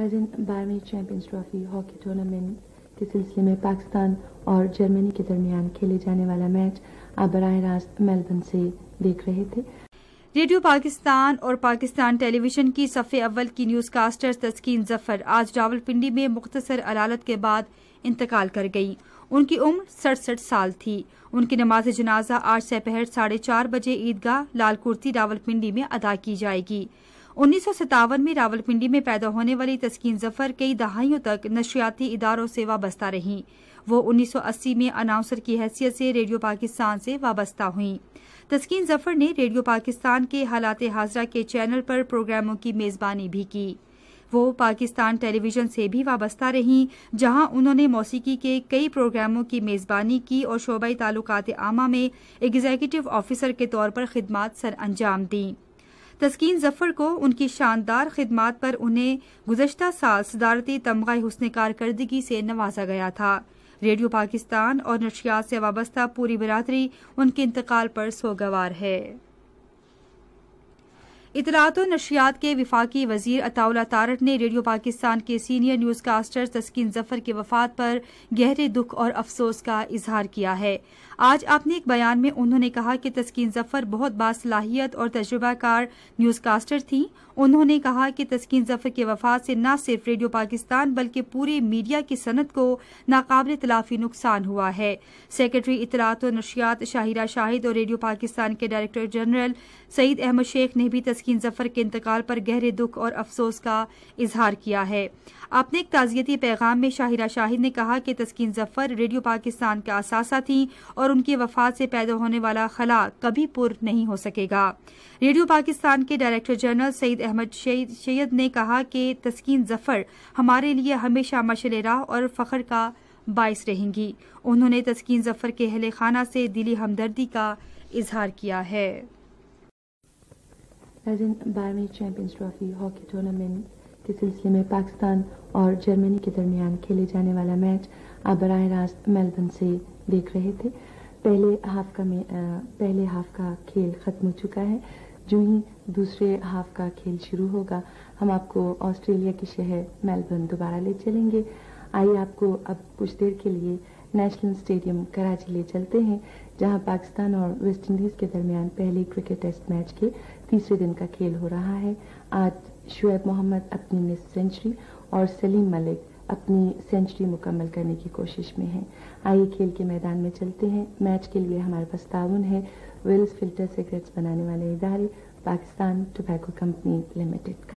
नाजिन बारहवीं champions trophy hockey tournament के सिलसिले में पाकिस्तान और जर्मनी के दरमियान खेले जाने वाला मैच आप बरह रास्त मेलबर्न से देख रहे थे। रेडियो पाकिस्तान और पाकिस्तान टेलीविज़न की सफ़े अव्वल की न्यूज़ कास्टर तस्कीन ज़फ़र आज रावलपिंडी में मुख्तसर अदालत के बाद इंतकाल कर गई। उनकी उम्र सड़सठ साल थी। उनकी नमाज़ जनाजा आज सपहर साढ़े चार बजे ईदगाह लालकुर्ती रावलपिंडी में अदा की जाएगी। उन्नीस सौ सतावन में रावलपिंडी में पैदा होने वाली तस्कीन ज़फ़र कई दहाइयों तक नशियाती इदारों से वाबस्ता रहीं। वो 1980 में अनाउंसर की हैसियत से रेडियो पाकिस्तान से वाबस्ता हुई। तस्कीन ज़फ़र ने रेडियो पाकिस्तान के हालात हाजरा के चैनल पर प्रोग्रामों की मेजबानी भी की। वो पाकिस्तान टेलीविज़न से भी वाबस्ता रहीं, जहाँ उन्होंने मौसीकी के कई प्रोग्रामों की मेजबानी की और शोबाई ताल्लुकात आमा में एग्जीक्यूटिव ऑफिसर के तौर पर खिदमत सर अंजाम दी। तस्कीन ज़फ़र को उनकी शानदार खिदमात पर उन्हें गुजशत साल सदारती तमगा हसन कारकर्दगी से नवाजा गया था। रेडियो पाकिस्तान और नशियात से वाबस्ता पूरी बरदरी उनके इंतकाल पर सोगवार है। इतलात नशियात के विफाकी वज़ीर अताउला तारट ने रेडियो पाकिस्तान के senior newscaster Taskin Zafar की वफात पर गहरे दुख और अफसोस का इजहार किया है। आज अपने एक बयान में उन्होंने कहा कि तस्किन ज़फ़र बहुत बासलाहियत और तजुर्बाकार न्यूज़ कास्टर थी। उन्होंने कहा कि तस्किन ज़फ़र की वफात से न सिर्फ़ रेडियो पाकिस्तान बल्कि पूरी मीडिया की सनत को नाकाबिल तलाफी नुकसान हुआ है। सेक्रेटरी इतलात नशियात शाहिरा शाहिद और रेडियो पाकिस्तान के डायरेक्टर जनरल सईद अहमद शेख ने भी ज़फ़र के इंतकाल पर गहरे दुख और अफसोस का इजहार किया है। अपने एक ताजियती पैगाम में शाहिरा शाहिद ने कहा कि तस्किन ज़फ़र रेडियो पाकिस्तान का असासा थी और उनकी वफात से पैदा होने वाला खला कभी पुर नहीं हो सकेगा। रेडियो पाकिस्तान के डायरेक्टर जनरल सईद अहमद सैयद ने कहा कि तस्किन ज़फ़र हमारे लिए हमेशा मशल राह और फखर का बायस रहेंगी। उन्होंने तस्किन ज़फ़र के अहल खाना से दिली हमदर्दी का इजहार किया है। बारहवीं चैंपियंस ट्रॉफी हॉकी टूर्नामेंट के सिलसिले में पाकिस्तान और जर्मनी के दरमियान खेले जाने वाला मैच आप बरह रास्त मेलबर्न से देख रहे थे। पहले हाफ़ का में पहले हाफ़ का खेल ख़त्म हो चुका है। जो ही दूसरे हाफ़ का खेल शुरू होगा, हम आपको ऑस्ट्रेलिया के शहर मेलबर्न दोबारा ले चलेंगे। आइए आपको अब कुछ देर के लिए नेशनल स्टेडियम कराची ले चलते हैं, जहाँ पाकिस्तान और वेस्ट इंडीज के दरमियान पहले क्रिकेट टेस्ट मैच के तीसरे दिन का खेल हो रहा है। आज शुएब मोहम्मद अपनी मिस सेंचुरी और सलीम मलिक अपनी सेंचुरी मुकम्मल करने की कोशिश में हैं। आइए खेल के मैदान में चलते हैं। मैच के लिए हमारे पास ताउन है। विल्स फ़िल्टर सिगरेट्स बनाने वाले इदारे, पाकिस्तान टोबैको कंपनी लिमिटेड